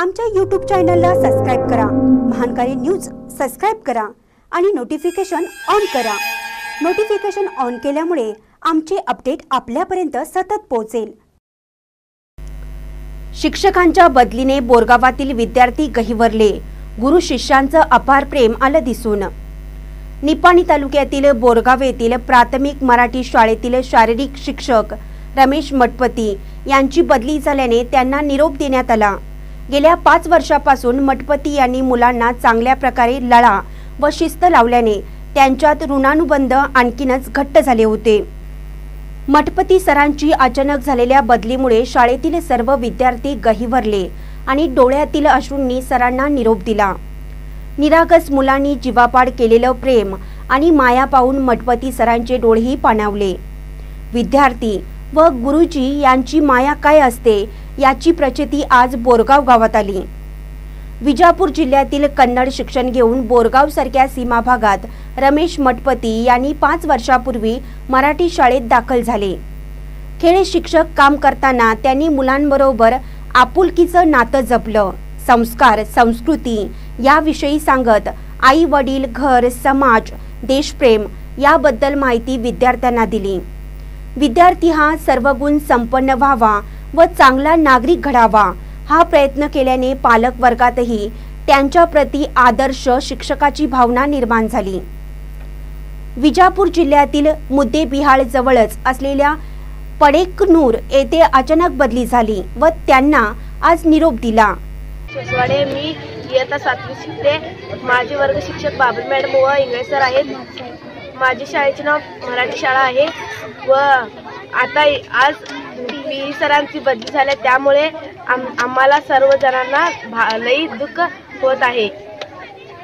आमच्या यूट्यूब चॅनलला सबस्क्राईब करा. महानकारी न्यूज सबस्क्राईब करा आणि नोटिफिकेशन ऑन करा. नोटिफिकेशन ऑन केल्यामुळे आमचे अपडेट आपल्यापर्यंत सतत पोहोचेल. शिक्षकांच्या बदलीने बोरगावातील विद्यार्थी गहिवरले. गुरु शिष्यांचं अपार प्रेम आलं दिसून. निपाणी तालुक्यातील बोरगाव येथील प्राथमिक मराठी शाळेतील शारीरिक शिक्षक रमेश मठपती यांची बदली झाल्याने त्यांना निरोप देण्यात आला. गेल्या पाच वर्षापासून मठपती यांनी मुलांना चांगल्या प्रकारे लळा व शिस्त लावल्याने त्यांच्यात ऋणानुबंध आणखीनच घट्ट झाले होते. मठपती सरांची अचानक झालेल्या बदलीमुळे शाळेतील सर्व विद्यार्थी गहिवरले आणि डोळ्यातील अश्रूंनी सरांना निरोप दिला. निरागस मुलांनी जीवापाड केलेलं प्रेम आणि माया पाहून मठपती सरांचे डोळेही पाणावले. विद्यार्थी व गुरुजी यांची माया काय असते याची प्रचिती आज बोरगाव गावात आली. विजापूर जिल्ह्यातील कन्नड शिक्षण घेऊन बोरगाव सारख्या सीमा भागात रमेश मठपती यांनी पाच वर्षापूर्वी मराठी शाळेत दाखल झाले. खेळ शिक्षक काम करताना त्यांनी मुलांबरोबर आपुलकीचं नातं जपलं. संस्कार संस्कृती याविषयी सांगत आई वडील घर समाज देशप्रेम याबद्दल माहिती विद्यार्थ्यांना दिली. विद्यार्थी हा सर्वगुण संपन्न व्हावा व चांगला नागरिक घडावा. हा प्रयत्न केल्याने पालक वर्गातही त्यांच्या प्रती आदर्श शिक्षकाची भावना निर्माण झाली. विजापूर जिल्ह्यातील मुद्देबिहाळ जवळच असलेल्या पडेकनूर येथे अचानक बदली झाली व त्यांना आज निरोप दिला. मी इयत्ता सातवी शिकते. माझे वर्ग शिक्षक बाबू मॅडम व इंगळे सर आहेत. माझी शाळेचे नाव मराठी शाळा आहे व आता आज पी सरांची बदली झाली त्यामुळे आम आम्हाला सर्व जणांना भा लई दुःख होत आहे.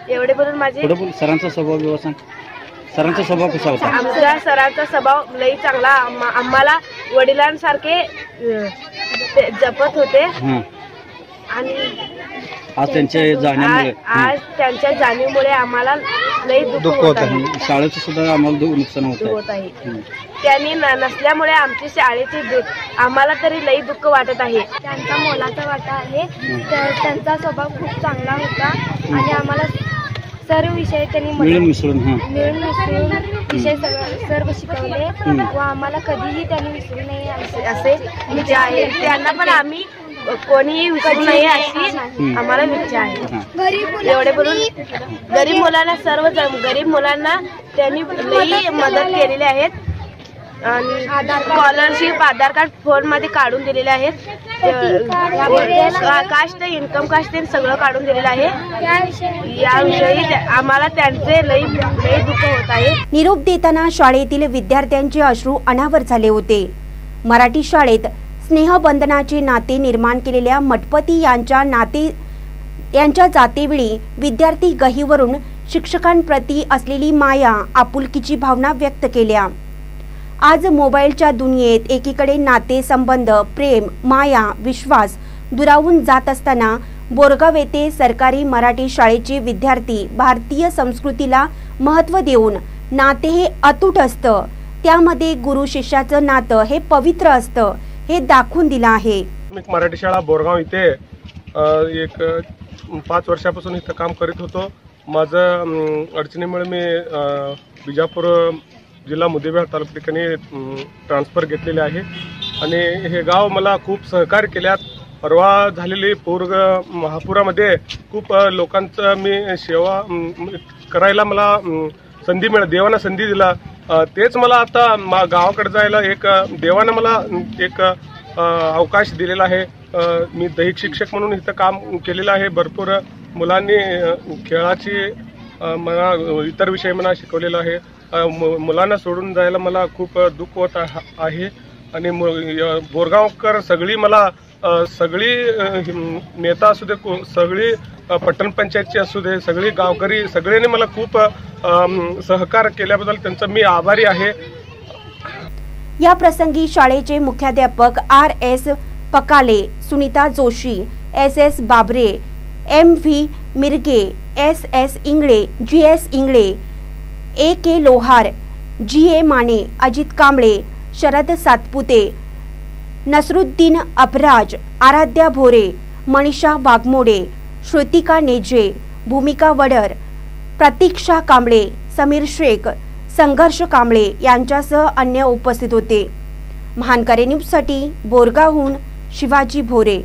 एवढे बोलून माझे पुढे बोल सरांचा स्वभाव व्यवस्था सरांचा स्वभाव कसा होता? आमच्या सरांचा स्वभाव लई चांगला. आम्हा- आम्हाला वडिलांसारखे अं, ते जपत होते. हं. आणि आज त्यांच्या जाण्यामुळे. आ- आज त्यांच्या जाणीवमुळे आम्हाला लई दुःख दुःख होत होत आहे. आहे. शाळेचं सुद्धा आम्हाला दु- नुकसान होत होत आहे. आहे. त्यांनी न- नसल्यामुळे आमची शाळेचे दु- आम्हाला तरी लई दुःख वाटत आहे. त्यांचा मोलाचा वाटा आहे. तर त्यांचा स्वभाव खूप चांगला होता. आणि आम्हाला सर्व विषय त्यांनी मिळून मदत- मिसळून हां. मिळून मिसळून विषय सगळं सर्व शिकवले. हम्म. व आम्हाला कधीही त्यांनी विसरू नये असे असे इच्छा आहे त्यांना पण आम्ही कोणीही विसरू नये अशी आम्हाला इच्छा आहे. एवढे बोलून गरीब मुलांना सर्व जण- गरीब मुलांना त्यांनी लई मदत केलेली आहेत. आणि स्कॉलरशिप आधार कार्ड फोनमध्ये काढून दिलेले आहेत. का- कास्ट इन्कम कास्ट ते सगळं काढून दिलेलं आहे. याविषयी त्या- आम्हाला त्यांचे लई लई दुःख होत आहे. निरोप देताना शाळेतील विद्यार्थ्यांचे अश्रू अनावर झाले होते. मराठी शाळेत स्नेहबंधनाचे नाते निर्माण केलेल्या मठपती यांच्या नाते यांच्या जातेवेळी विद्यार्थी गहीवरून शिक्षकांप्रती असलेली माया आपुलकीची भावना व्यक्त केल्या. आज मोबाईलच्या दुनियेत एकीकडे नाते संबंध प्रेम माया विश्वास दुरावून जात असताना बोरगाव येथे सरकारी मराठी शाळेचे विद्यार्थी भारतीय संस्कृतीला महत्त्व देऊन नाते हे अतूट असतं. त्यामध्ये गुरु शिष्याचं नातं हे पवित्र असतं. हे दाखवून दिलं आहे. मराठी शाळा बोरगाव इथे एक पाच वर्षापासून इथं काम करीत होतो. माझं अडचणीमुळे मी बिजापूर जिल्हा मुदेबिहार तालुका ठिकाणी ट्रान्सफर घेतलेले आहे. आणि हे गाव मला खूप सहकार्य केल्यात. परवा झालेली पूर महापुरामध्ये खूप लोकांचं मी सेवा करायला मला संधी मिळाली देवानं संधी दिला. तेच मला आता मा गावाकडे जायला एक देवानं मला एक अवकाश दिलेला आहे. मी दैहिक शिक्षक म्हणून इथं काम केलेलं आहे. भरपूर मुलांनी खेळाची मला इतर विषय मला शिकवलेला आहे. मु- मुलांना सोडून जायला मला खूप दुःख होत आहे. आणि य- बोरगावकर सगळी मला सगळी नेता असू दे सगळी पट्टण पंचायतची असू दे सगळी गावकरी सगळ्यांनी मला खूप सहकार केल्याबद्दल त्यांचा मी आभारी आहे. या प्रसंगी शाळेचे मुख्याध्यापक R S Pakale Sunita Joshi S S Babare M V Mirge S S Ingale G S Ingale A K Lohar G A Mane Ajit Kamble Sharad Satpute Nasruddin Apraj Aaradhya Bhore Manisha Waghmode Shrutika Neje Bhumika Vadar Pratiksha Kamble Sameer Shaikh संघर्ष कांबळे यांच्यासह अन्य उपस्थित होते. महानकरे न्यूजसाठी बोरगावहून शिवाजी भोरे.